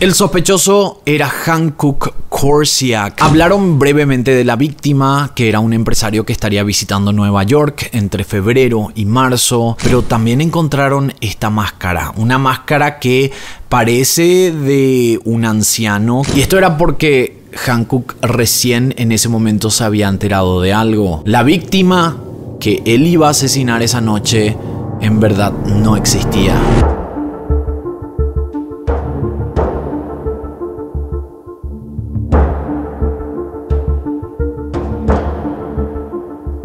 El sospechoso era Hankook Korsiak. Hablaron brevemente de la víctima, que era un empresario que estaría visitando Nueva York entre febrero y marzo, pero también encontraron esta máscara, una máscara que parece de un anciano. Y esto era porque Hankook recién en ese momento se había enterado de algo. La víctima que él iba a asesinar esa noche en verdad no existía.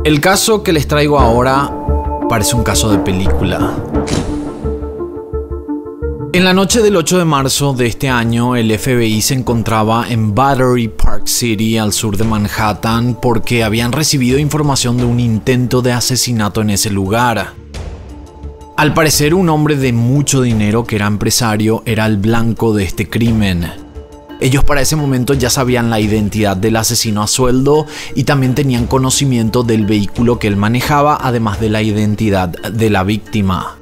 El caso que les traigo ahora parece un caso de película. En la noche del 8 de marzo de este año, el FBI se encontraba en Battery Park City, al sur de Manhattan, porque habían recibido información de un intento de asesinato en ese lugar. Al parecer, un hombre de mucho dinero que era empresario era el blanco de este crimen. Ellos para ese momento ya sabían la identidad del asesino a sueldo y también tenían conocimiento del vehículo que él manejaba, además de la identidad de la víctima.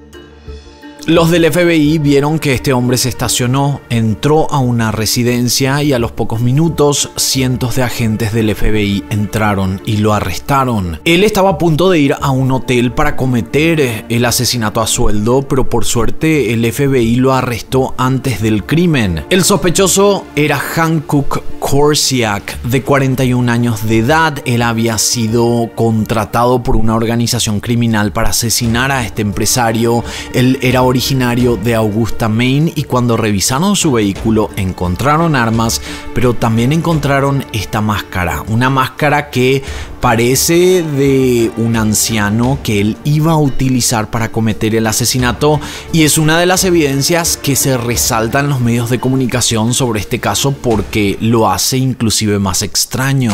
Los del FBI vieron que este hombre se estacionó, entró a una residencia y a los pocos minutos cientos de agentes del FBI entraron y lo arrestaron. Él estaba a punto de ir a un hotel para cometer el asesinato a sueldo, pero por suerte el FBI lo arrestó antes del crimen. El sospechoso era Hankook Korsiak, de 41 años de edad. Él había sido contratado por una organización criminal para asesinar a este empresario. Él era originario de Augusta, Maine, y cuando revisaron su vehículo encontraron armas, pero también encontraron esta máscara, una máscara que parece de un anciano que él iba a utilizar para cometer el asesinato y es una de las evidencias que se resaltan en los medios de comunicación sobre este caso porque lo hace inclusive más extraño.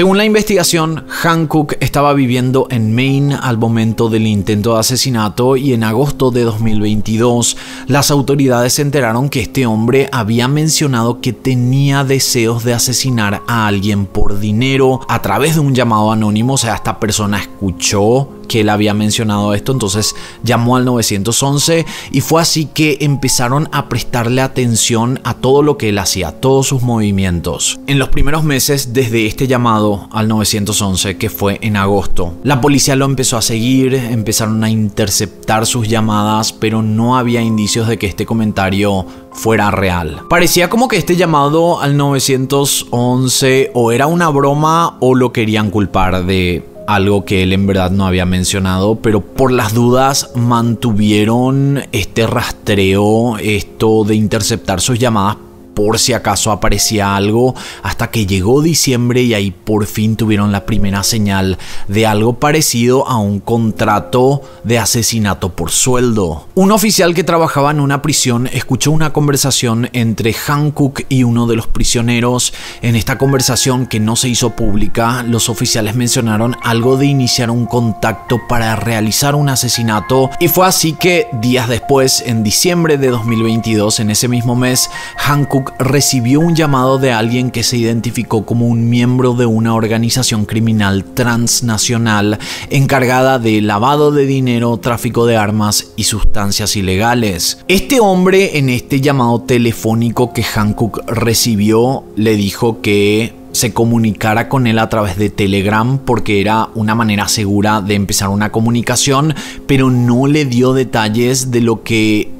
Según la investigación, Hancock estaba viviendo en Maine al momento del intento de asesinato y en agosto de 2022 las autoridades se enteraron que este hombre había mencionado que tenía deseos de asesinar a alguien por dinero a través de un llamado anónimo, o sea, esta persona escuchó que él había mencionado esto, entonces llamó al 911 y fue así que empezaron a prestarle atención a todo lo que él hacía, todos sus movimientos. En los primeros meses desde este llamado al 911, que fue en agosto, la policía lo empezó a seguir, empezaron a interceptar sus llamadas, pero no había indicios de que este comentario fuera real. Parecía como que este llamado al 911 o era una broma o lo querían culpar de algo que él en verdad no había mencionado, pero por las dudas mantuvieron este rastreo, esto de interceptar sus llamadas por si acaso aparecía algo, hasta que llegó diciembre y ahí por fin tuvieron la primera señal de algo parecido a un contrato de asesinato por sueldo. Un oficial que trabajaba en una prisión escuchó una conversación entre Hancock y uno de los prisioneros. En esta conversación que no se hizo pública, los oficiales mencionaron algo de iniciar un contacto para realizar un asesinato y fue así que días después, en diciembre de 2022, en ese mismo mes, Hancock recibió un llamado de alguien que se identificó como un miembro de una organización criminal transnacional encargada de lavado de dinero, tráfico de armas y sustancias ilegales. Este hombre en este llamado telefónico que Hancock recibió le dijo que se comunicara con él a través de Telegram porque era una manera segura de empezar una comunicación, pero no le dio detalles de lo que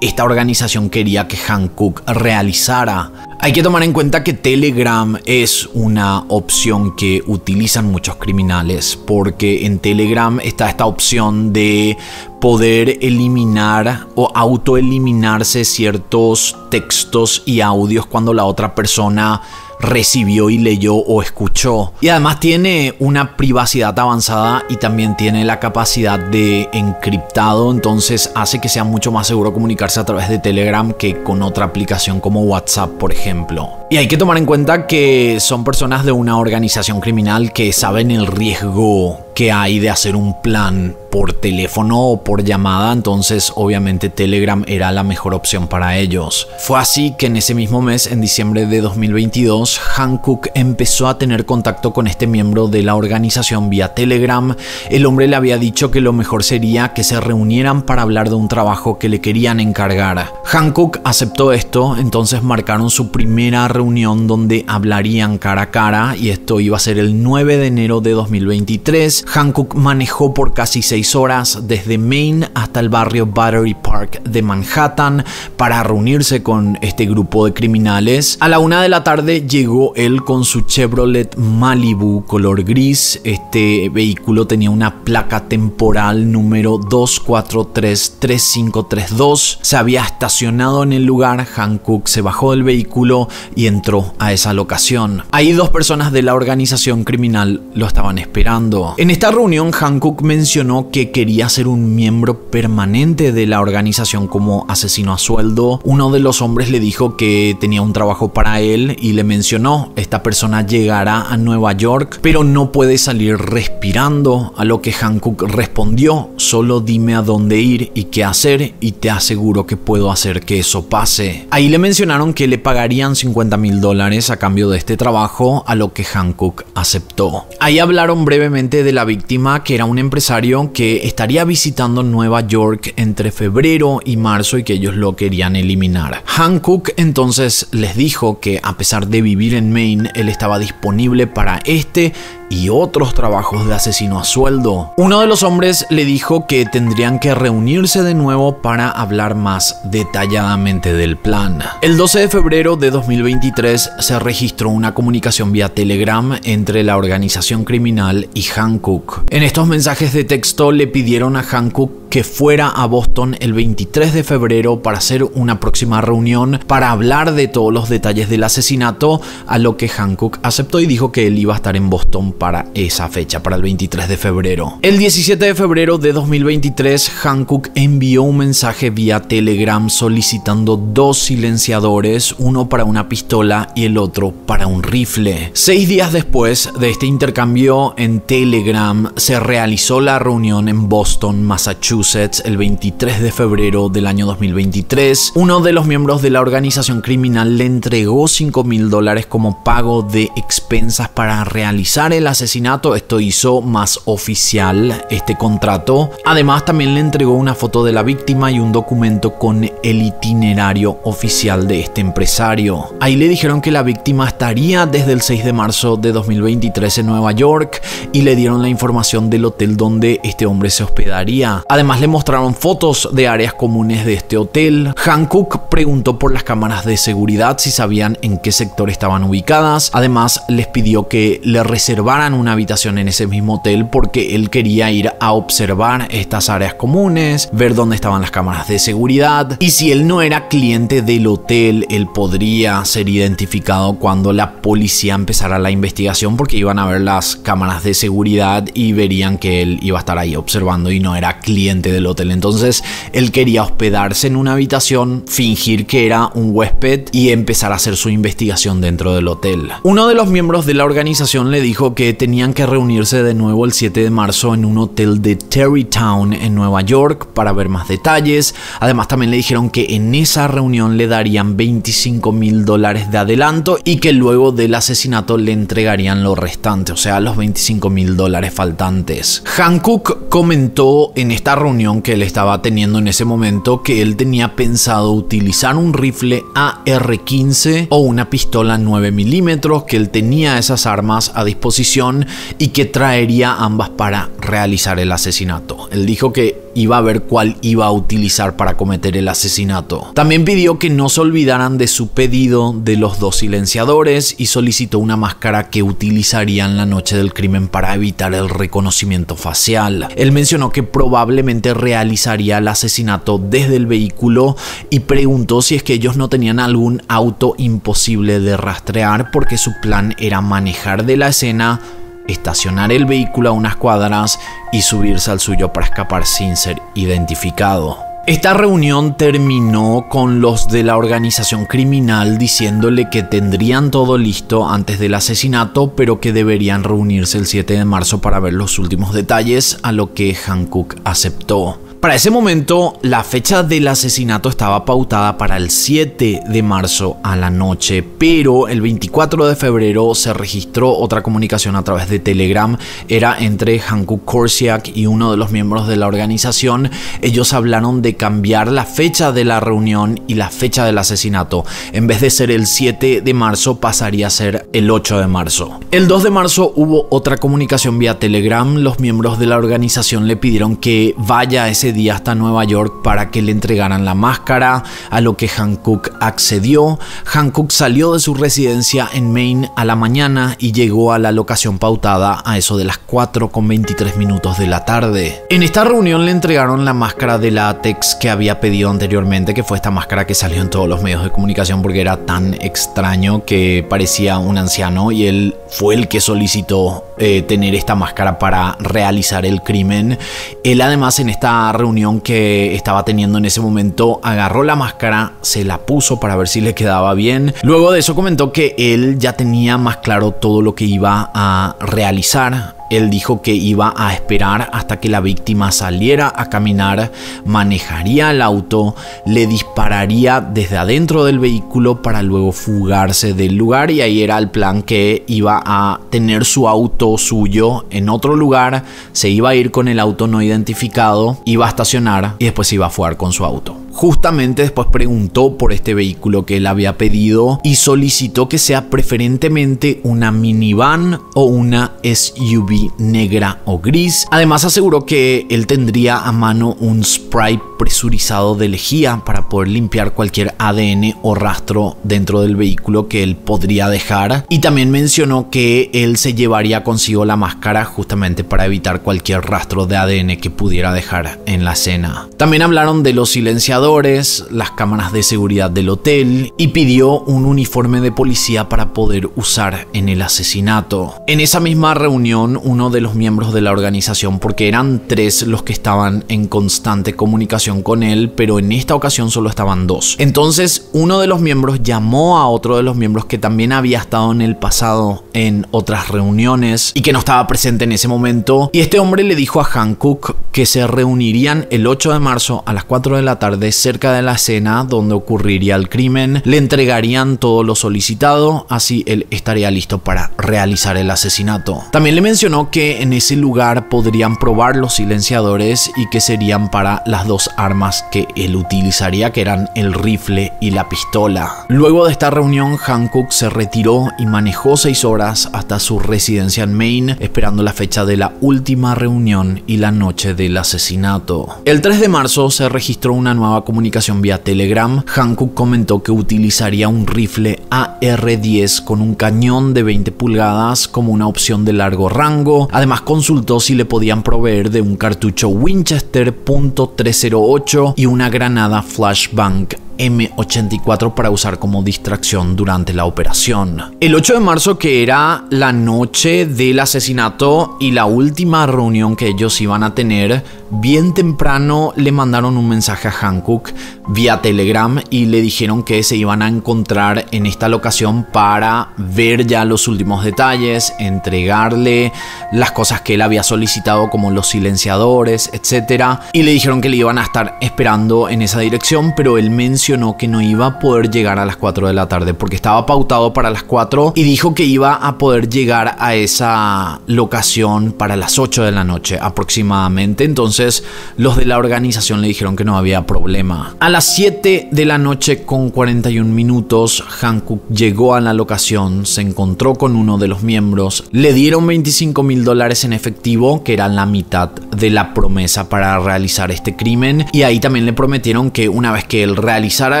esta organización quería que Hancock realizara. Hay que tomar en cuenta que Telegram es una opción que utilizan muchos criminales porque en Telegram está esta opción de poder eliminar o autoeliminarse ciertos textos y audios cuando la otra persona recibió y leyó o escuchó. Y además tiene una privacidad avanzada y también tiene la capacidad de encriptado, entonces hace que sea mucho más seguro comunicarse a través de Telegram que con otra aplicación como WhatsApp, por ejemplo. Y hay que tomar en cuenta que son personas de una organización criminal que saben el riesgo que hay de hacer un plan por teléfono o por llamada, entonces obviamente Telegram era la mejor opción para ellos. Fue así que en ese mismo mes, en diciembre de 2022, Hancock empezó a tener contacto con este miembro de la organización vía Telegram. El hombre le había dicho que lo mejor sería que se reunieran para hablar de un trabajo que le querían encargar. Hancock aceptó esto, entonces marcaron su primera reunión donde hablarían cara a cara y esto iba a ser el 9 de enero de 2023 Hancock manejó por casi seis horas desde Maine hasta el barrio Battery Park de Manhattan para reunirse con este grupo de criminales. A la una de la tarde llegó él con su Chevrolet Malibu color gris. Este vehículo tenía una placa temporal número 2433532. Se había estacionado en el lugar. Hancock se bajó del vehículo y entró a esa locación. Ahí dos personas de la organización criminal lo estaban esperando. Esta reunión, Hancock mencionó que quería ser un miembro permanente de la organización como asesino a sueldo. Uno de los hombres le dijo que tenía un trabajo para él y le mencionó, esta persona llegará a Nueva York, pero no puede salir respirando, a lo que Hancock respondió, solo dime a dónde ir y qué hacer y te aseguro que puedo hacer que eso pase. Ahí le mencionaron que le pagarían 50 mil dólares a cambio de este trabajo, a lo que Hancock aceptó. Ahí hablaron brevemente de la víctima, que era un empresario que estaría visitando Nueva York entre febrero y marzo y que ellos lo querían eliminar. Hancock entonces les dijo que a pesar de vivir en Maine, él estaba disponible para este y otros trabajos de asesino a sueldo. Uno de los hombres le dijo que tendrían que reunirse de nuevo para hablar más detalladamente del plan. El 12 de febrero de 2023 se registró una comunicación vía Telegram entre la organización criminal y Hancock. En estos mensajes de texto le pidieron a Hancock que fuera a Boston el 23 de febrero para hacer una próxima reunión para hablar de todos los detalles del asesinato, a lo que Hancock aceptó y dijo que él iba a estar en Boston para esa fecha, para el 23 de febrero. El 17 de febrero de 2023, Hancock envió un mensaje vía Telegram solicitando dos silenciadores, uno para una pistola y el otro para un rifle. Seis días después de este intercambio en Telegram, se realizó la reunión en Boston, Massachusetts, el 23 de febrero del año 2023. Uno de los miembros de la organización criminal le entregó 5 mil dólares como pago de expensas para realizar el asesinato. Esto hizo más oficial este contrato. Además, también le entregó una foto de la víctima y un documento con el itinerario oficial de este empresario. Ahí le dijeron que la víctima estaría desde el 6 de marzo de 2023 en Nueva York y le dieron la información del hotel donde este hombre se hospedaría. Además, le mostraron fotos de áreas comunes de este hotel. Hancock preguntó por las cámaras de seguridad si sabían en qué sector estaban ubicadas. Además, les pidió que le reservaran una habitación en ese mismo hotel porque él quería ir a observar estas áreas comunes, ver dónde estaban las cámaras de seguridad y si él no era cliente del hotel, él podría ser identificado cuando la policía empezara la investigación porque iban a ver las cámaras de seguridad y verían que él iba a estar ahí observando y no era cliente del hotel. Entonces él quería hospedarse en una habitación, fingir que era un huésped y empezar a hacer su investigación dentro del hotel. Uno de los miembros de la organización le dijo que tenían que reunirse de nuevo el 7 de marzo en un hotel de Terrytown en Nueva York para ver más detalles. Además también le dijeron que en esa reunión le darían 25 mil dólares de adelanto y que luego del asesinato le entregarían lo restante, o sea, los 25 mil dólares faltantes. Hancock comentó en esta reunión que él estaba teniendo en ese momento que él tenía pensado utilizar un rifle AR-15 o una pistola 9 milímetros, que él tenía esas armas a disposición y que traería ambas para realizar el asesinato. Él dijo que iba a ver cuál iba a utilizar para cometer el asesinato. También pidió que no se olvidaran de su pedido de los dos silenciadores y solicitó una máscara que utilizarían la noche del crimen para evitar el reconocimiento facial. Él mencionó que probablemente realizaría el asesinato desde el vehículo y preguntó si es que ellos no tenían algún auto imposible de rastrear porque su plan era manejar de la escena estacionar el vehículo a unas cuadras y subirse al suyo para escapar sin ser identificado. Esta reunión terminó con los de la organización criminal diciéndole que tendrían todo listo antes del asesinato, pero que deberían reunirse el 7 de marzo para ver los últimos detalles, a lo que Hancock aceptó. Para ese momento, la fecha del asesinato estaba pautada para el 7 de marzo a la noche, pero el 24 de febrero se registró otra comunicación a través de Telegram. Era entre Hankook Korsiak y uno de los miembros de la organización. Ellos hablaron de cambiar la fecha de la reunión y la fecha del asesinato. En vez de ser el 7 de marzo, pasaría a ser el 8 de marzo. El 2 de marzo hubo otra comunicación vía Telegram. Los miembros de la organización le pidieron que vaya a día hasta Nueva York para que le entregaran la máscara, a lo que Hancock accedió. Hancock salió de su residencia en Maine a la mañana y llegó a la locación pautada a eso de las 4 con 23 minutos de la tarde. En esta reunión le entregaron la máscara de látex que había pedido anteriormente, que fue esta máscara que salió en todos los medios de comunicación porque era tan extraño que parecía un anciano y él fue el que solicitó eh, tener esta máscara para realizar el crimen. Él además en esta reunión que estaba teniendo en ese momento agarró la máscara, se la puso para ver si le quedaba bien. Luego de eso comentó que él ya tenía más claro todo lo que iba a realizar él dijo que iba a esperar hasta que la víctima saliera a caminar, manejaría el auto, le dispararía desde adentro del vehículo para luego fugarse del lugar y ahí era el plan que iba a tener su auto suyo en otro lugar, se iba a ir con el auto no identificado, iba a estacionar y después se iba a fugar con su auto. Justamente después preguntó por este vehículo que él había pedido y solicitó que sea preferentemente una minivan o una SUV negra o gris. Además aseguró que él tendría a mano un spray presurizado de lejía para poder limpiar cualquier ADN o rastro dentro del vehículo que él podría dejar. Y también mencionó que él se llevaría consigo la máscara justamente para evitar cualquier rastro de ADN que pudiera dejar en la escena. También hablaron de los silenciadores las cámaras de seguridad del hotel y pidió un uniforme de policía para poder usar en el asesinato. En esa misma reunión, uno de los miembros de la organización, porque eran tres los que estaban en constante comunicación con él, pero en esta ocasión solo estaban dos. Entonces, uno de los miembros llamó a otro de los miembros que también había estado en el pasado en otras reuniones y que no estaba presente en ese momento, y este hombre le dijo a Hancock que se reunirían el 8 de marzo a las 4 de la tarde cerca de la escena donde ocurriría el crimen, le entregarían todo lo solicitado, así él estaría listo para realizar el asesinato. También le mencionó que en ese lugar podrían probar los silenciadores y que serían para las dos armas que él utilizaría, que eran el rifle y la pistola. Luego de esta reunión, Hancock se retiró y manejó seis horas hasta su residencia en Maine, esperando la fecha de la última reunión y la noche del asesinato. El 3 de marzo se registró una nueva comunicación vía Telegram, Hancock comentó que utilizaría un rifle AR-10 con un cañón de 20 pulgadas como una opción de largo rango. Además consultó si le podían proveer de un cartucho Winchester .308 y una granada flashbang M84 para usar como distracción durante la operación. El 8 de marzo, que era la noche del asesinato y la última reunión que ellos iban a tener, bien temprano le mandaron un mensaje a Hancock vía Telegram y le dijeron que se iban a encontrar en esta locación para ver ya los últimos detalles, entregarle las cosas que él había solicitado como los silenciadores, etc. Y le dijeron que le iban a estar esperando en esa dirección, pero él mencionó que no iba a poder llegar a las 4 de la tarde porque estaba pautado para las 4 y dijo que iba a poder llegar a esa locación para las 8 de la noche aproximadamente. Entonces los de la organización le dijeron que no había problema. A las 7 de la noche con 41 minutos, Hancock llegó a la locación, se encontró con uno de los miembros, le dieron 25 mil dólares en efectivo, que era la mitad de la promesa para realizar este crimen, y ahí también le prometieron que una vez que él realizara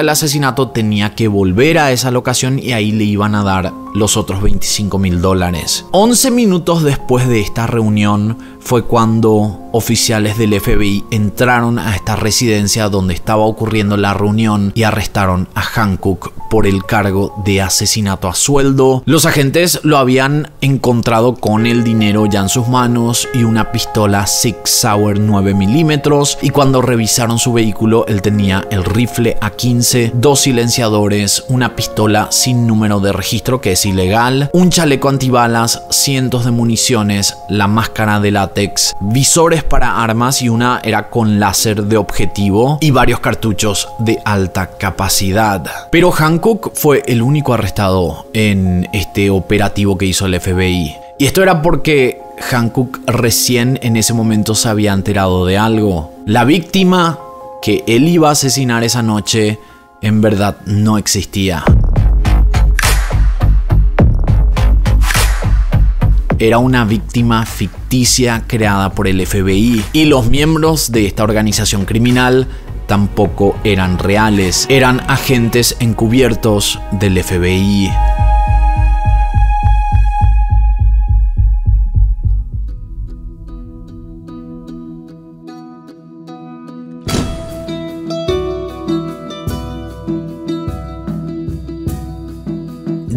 el asesinato tenía que volver a esa locación y ahí le iban a dar los otros 25 mil dólares. 11 minutos después de esta reunión, fue cuando oficiales del FBI entraron a esta residencia donde estaba ocurriendo la reunión y arrestaron a Hancock por el cargo de asesinato a sueldo. Los agentes lo habían encontrado con el dinero ya en sus manos y una pistola Sig Sauer 9 milímetros y cuando revisaron su vehículo él tenía el rifle A15, dos silenciadores, una pistola sin número de registro que es ilegal, un chaleco antibalas, cientos de municiones, la máscara de visores para armas y una era con láser de objetivo y varios cartuchos de alta capacidad. Pero Hancock fue el único arrestado en este operativo que hizo el FBI. Y esto era porque Hancock recién en ese momento se había enterado de algo. La víctima que él iba a asesinar esa noche en verdad no existía. Era una víctima ficticia creada por el FBI y los miembros de esta organización criminal tampoco eran reales, eran agentes encubiertos del FBI.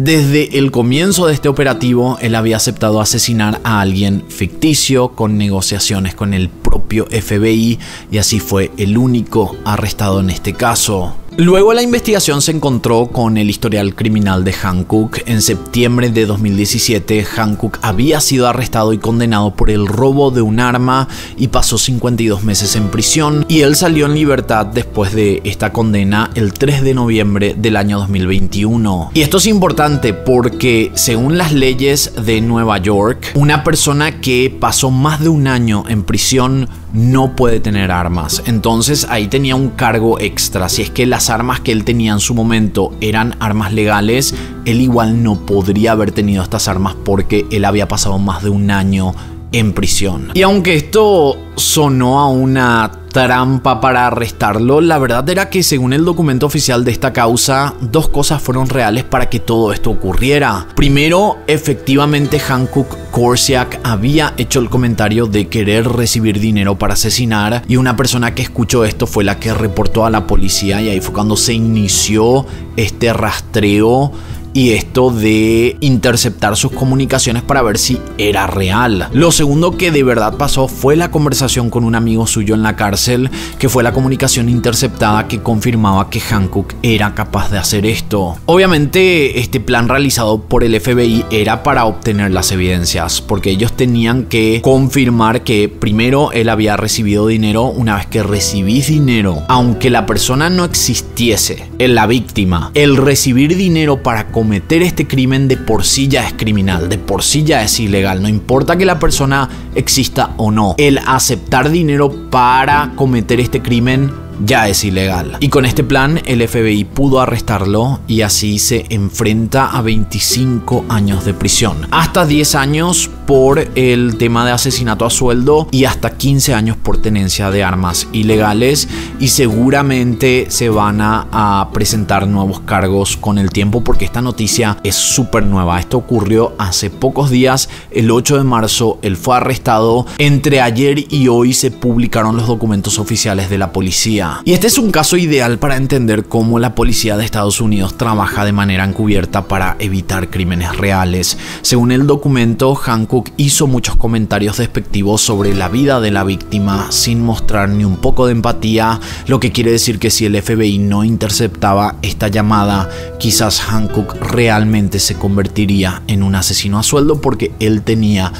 Desde el comienzo de este operativo, él había aceptado asesinar a alguien ficticio con negociaciones con el propio FBI y así fue el único arrestado en este caso. Luego la investigación se encontró con el historial criminal de Hancock. En septiembre de 2017, Hancock había sido arrestado y condenado por el robo de un arma y pasó 52 meses en prisión y él salió en libertad después de esta condena el 3 de noviembre del año 2021. Y esto es importante porque según las leyes de Nueva York, una persona que pasó más de un año en prisión no puede tener armas. Entonces ahí tenía un cargo extra. Si es que armas que él tenía en su momento eran armas legales, él igual no podría haber tenido estas armas porque él había pasado más de un año en prisión. Y aunque esto sonó a una trampa para arrestarlo, la verdad era que según el documento oficial de esta causa, dos cosas fueron reales para que todo esto ocurriera. Primero, efectivamente Hancock Korsiak había hecho el comentario de querer recibir dinero para asesinar y una persona que escuchó esto fue la que reportó a la policía y ahí fue cuando se inició este rastreo y esto de interceptar sus comunicaciones para ver si era real. Lo segundo que de verdad pasó fue la conversación con un amigo suyo en la cárcel, que fue la comunicación interceptada que confirmaba que Hancock era capaz de hacer esto. Obviamente este plan realizado por el FBI era para obtener las evidencias, porque ellos tenían que confirmar que primero él había recibido dinero, una vez que recibís dinero, aunque la persona no existiese, en la víctima, el recibir dinero para cometer este crimen de por sí ya es criminal, de por sí ya es ilegal, no importa que la persona exista o no. El aceptar dinero para cometer este crimen ya es ilegal. Y con este plan el FBI pudo arrestarlo y así se enfrenta a 25 años de prisión. Hasta 10 años por el tema de asesinato a sueldo y hasta 15 años por tenencia de armas ilegales y seguramente se van a, presentar nuevos cargos con el tiempo porque esta noticia es súper nueva. Esto ocurrió hace pocos días, el 8 de marzo, él fue arrestado. Entre ayer y hoy se publicaron los documentos oficiales de la policía. Y este es un caso ideal para entender cómo la policía de Estados Unidos trabaja de manera encubierta para evitar crímenes reales. Según el documento, Hancock hizo muchos comentarios despectivos sobre la vida de la víctima sin mostrar ni un poco de empatía, lo que quiere decir que si el FBI no interceptaba esta llamada, quizás Hancock realmente se convertiría en un asesino a sueldo porque él tenía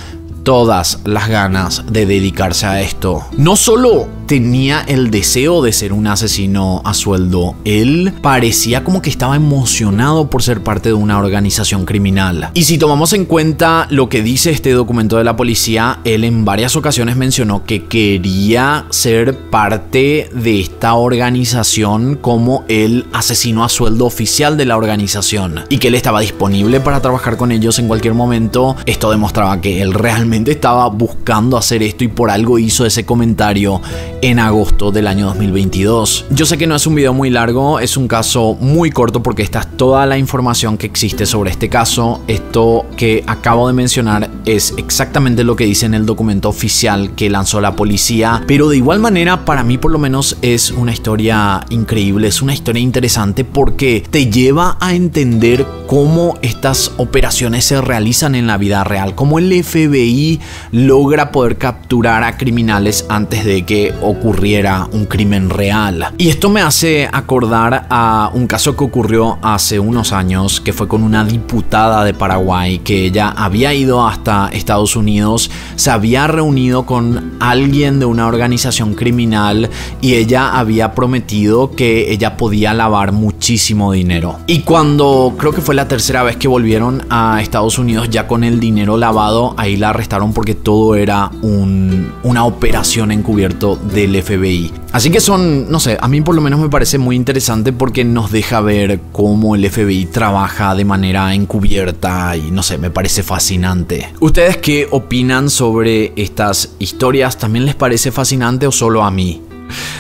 todas las ganas de dedicarse a esto. No solo tenía el deseo de ser un asesino a sueldo. Él parecía como que estaba emocionado por ser parte de una organización criminal. Y si tomamos en cuenta lo que dice este documento de la policía, él en varias ocasiones mencionó que quería ser parte de esta organización como el asesino a sueldo oficial de la organización y que él estaba disponible para trabajar con ellos en cualquier momento. Esto demostraba que él realmente estaba buscando hacer esto y por algo hizo ese comentario en agosto del año 2022. Yo sé que no es un video muy largo, es un caso muy corto porque esta es toda la información que existe sobre este caso. Esto que acabo de mencionar es exactamente lo que dice en el documento oficial que lanzó la policía, pero de igual manera para mí por lo menos es una historia increíble, es una historia interesante porque te lleva a entender cómo estas operaciones se realizan en la vida real, cómo el FBI logra poder capturar a criminales antes de que ocurriera un crimen real. Y esto me hace acordar a un caso que ocurrió hace unos años, que fue con una diputada de Paraguay, que ella había ido hasta Estados Unidos, se había reunido con alguien de una organización criminal y ella había prometido que ella podía lavar muchísimo dinero. Y cuando creo que fue la tercera vez que volvieron a Estados Unidos ya con el dinero lavado, ahí la arrestaron porque todo era un, una operación encubierto del FBI. Así que son, no sé, a mí por lo menos me parece muy interesante porque nos deja ver cómo el FBI trabaja de manera encubierta y no sé, me parece fascinante. ¿Ustedes qué opinan sobre estas historias? ¿También les parece fascinante o solo a mí?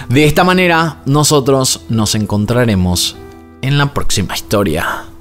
De esta manera, nosotros nos encontraremos en la próxima historia.